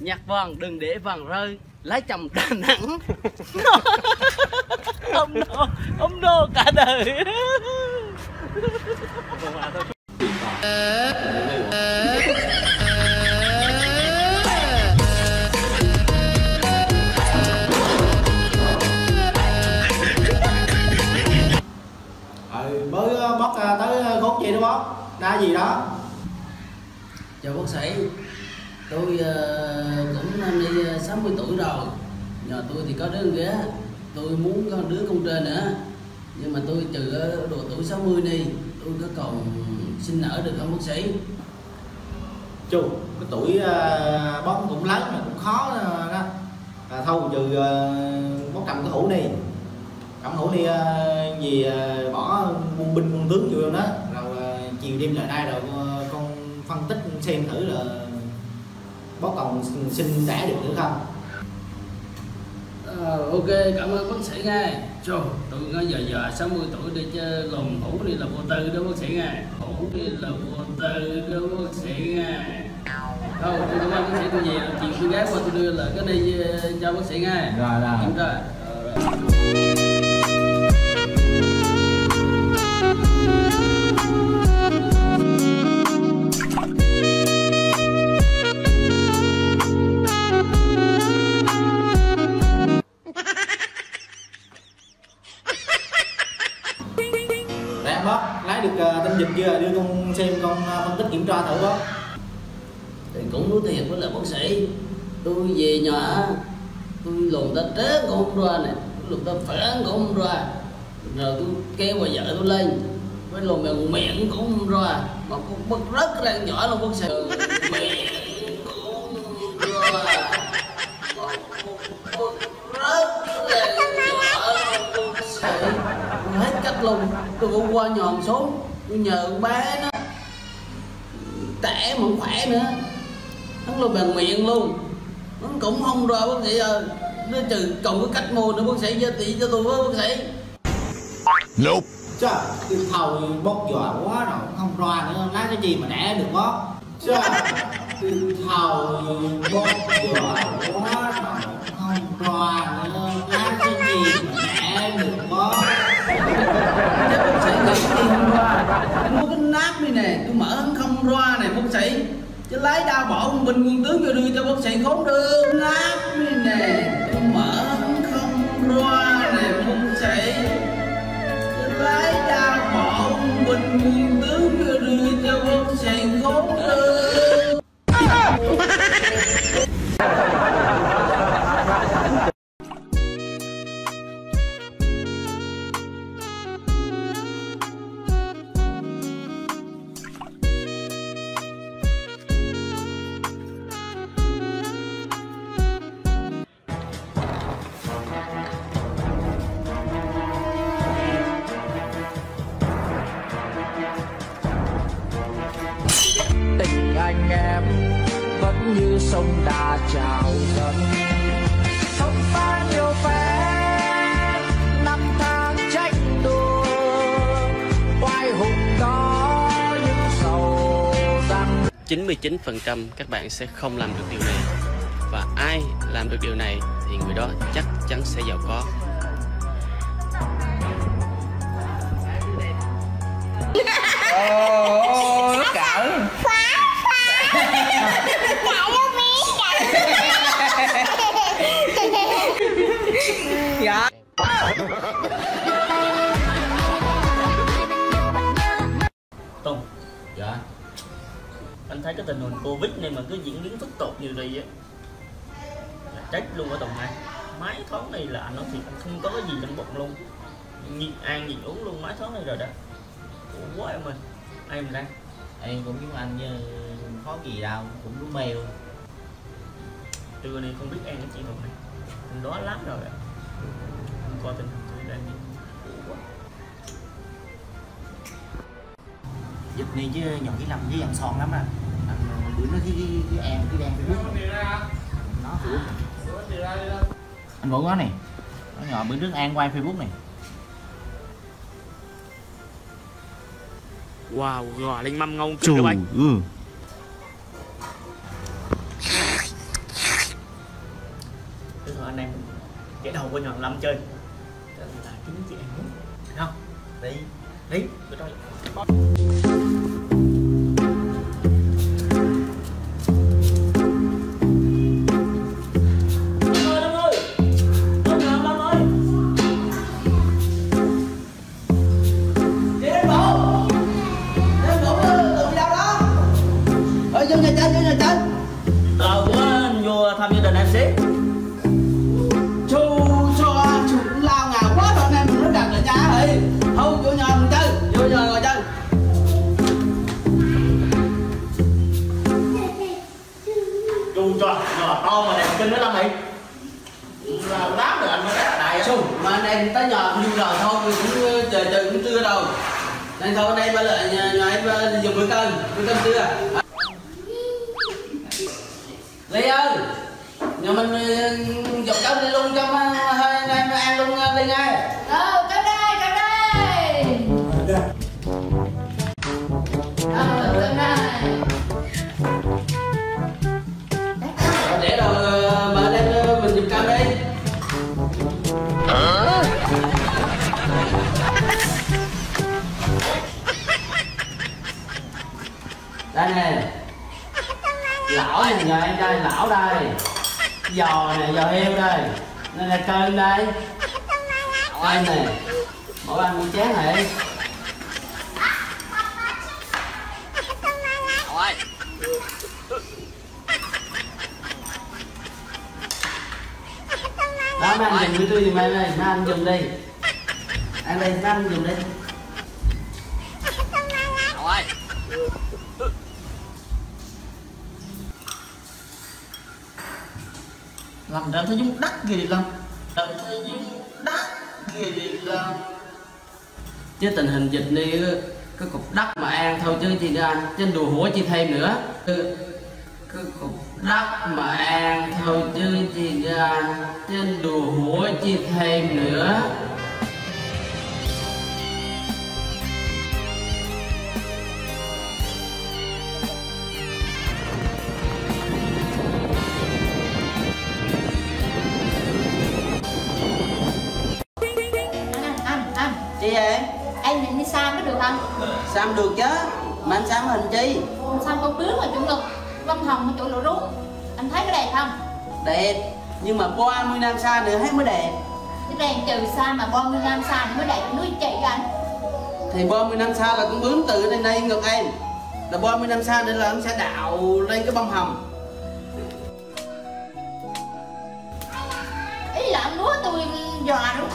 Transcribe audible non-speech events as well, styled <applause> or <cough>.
nhặt vàng đừng để vàng rơi. Lấy chồng đà nẵng. <laughs> Ông nô ông nô cả đời. Ừ, mới ờ, bóc ờ, tới khúc gì đó bóc đa gì đó. Chào bác sĩ tôi ờ, cũng năm nay ờ, 60 tuổi rồi. Nhờ tôi thì có đứa con ghé tôi muốn có đứa con trên nữa. Nhưng mà tôi trừ độ tuổi 60 đi tôi có còn sinh nở được không bác sĩ? Chú cái tuổi ờ, bóng cũng lớn mà cũng khó đó à, thôi trừ ờ, bóc cầm cái hũ đi. Cầm hũ đi gì bỏ quân binh quân tướng vô đó. Rồi chiều đêm lại đây rồi con phân tích xem thử là bóc còn sinh đẻ được nữa không? Ờ, ok cảm ơn bác sĩ nha Trời, tôi có giờ giờ 60 tuổi đi chơi lồng hũ đi là vô tư đó bác sĩ nha hũ đi là vô tư đó bác sĩ nha thôi tôi cảm ơn bác sĩ tôi về chiều tôi ghé qua tôi đưa là cái đi ờ, cho bác sĩ nha Rồi, rồi. kiểm tra thiệt với là bác sĩ. Tôi về nhà, tôi lùn ta trớ cũng không ra này lùn ta phản cũng không ra. Rồi tôi kêu bà vợ tôi lên với lùn bằng miệng cũng không ra. Mà cũng bất rất là nhỏ luôn bác sĩ. Miệng cũng không ra nhỏ luôn bác sĩ. Tôi hết tôi cũng qua nhòm xuống tôi nhờ ba bé nó trẻ mà khỏe nữa hắn luôn bằng miệng luôn. Hắn cũng không ra bác sĩ ơi. Nó trừ còn cái cách mua nữa bác sĩ cho tỷ cho tôi với bác sĩ. Trời, cái thầu bóc giỏi quá rồi, không ra nữa, lát cái gì mà đẻ được bóc Trời, cái thầu bóc giỏi quá rồi, không ra nữa, lát cái gì mà đẻ được bóc Chắc bác sĩ nghĩ gì không ra mua cái nắp đi nè tôi mở hắn không ra nè bác sĩ chứ lấy đau bỏ một bình quân tướng vô đưa cho bác sĩ khốn đường lắm nè tôi mở không ra nè, bác sĩ. Chứ lấy đau bỏ một bình quân tướng vô đưa cho bác sĩ khốn đường <laughs> sông đã trào dâng. Không pha nhiều vé năm tháng tranh đua oai hùng đó những sầu răng 99% các bạn sẽ không làm được điều này. Và ai làm được điều này thì người đó chắc chắn sẽ giàu có. Cái tình hình Covid này mà cứ diễn biến phức tạp như vậy á là chết luôn ở Tùng này mấy tháng này là thiệt anh không có cái gì trong bụng luôn. Nhịn ăn nhịn uống luôn mấy tháng này rồi đó. Khổ quá em ơi. Em ra em cũng giống anh chứ khó gì đâu cũng đúng mèo. Trưa nay không biết ăn cái chị Tùng này anh đói lắm rồi ạ. Anh coi tình hình tôi đang giúp đi chứ nhỏ cái lòng với dòng son lắm à bữa nó với, với, với em cái đen cái nó anh vũ quá này nó nhỏ bữa trước an quay facebook này. Wow gò lên mâm ngon cực đâu anh. ừ. Tức là anh em cái đầu của nhọn lâm chơi. Đây là chính chị em muốn. Không? Đi đi tôi cho Chu cho, nhỏ to mà đẹp kinh nữa Lâm Thị Là lắm rồi anh mới đá đại Chú mà anh em tới nhà như rồi thôi cũng chờ chờ cũng trưa rồi Nên thôi anh em ở lại nhà, nhà em ờ, dùng bữa cơm bữa cơm trưa. Ly ơi Nhà mình ờ, dọc cơm đi luôn cho ờ, hai anh em ăn luôn ờ, Ly ngay để rồi ờ, mà mình dùng cam đi. Đây nè. Lão này nhờ em đây lão đây. Giò này giò heo đây. Đây là cơm đây. Đây nè. Mỗi ăn một chén này đó mấy anh dùng với tôi giùm em đây mấy anh dùng đi. Ăn đây mấy anh dùng đi. Lâm ra thấy giống đất gì Lâm Lâm thấy giống đất gì Lâm chứ tình hình dịch này cái cục đất mà ăn thôi chứ thì anh trên đùa hủa chi thêm nữa. Cái, cái cục đất mà ăn thôi chứ thì anh. Trên đùa hủa chi thêm nữa. Anh, anh, anh, chi vậy? Anh định đi xa mới được không? xăm được chứ. Mà anh xăm hình chi? Xăm con bướm ở chỗ ngực, vân hồng ở chỗ lỗ rúng. Anh thấy cái đẹp không? đẹp nhưng mà 30 năm xa nữa thấy mới đẹp Cái đèn trừ xa mà 30 năm xa mới đẹp núi chị anh. thì 30 năm xa là con bướm từ đây đây ngực em là 30 năm xa nên là em sẽ đạo lên cái bông hồng Ý là anh nói tôi dò đúng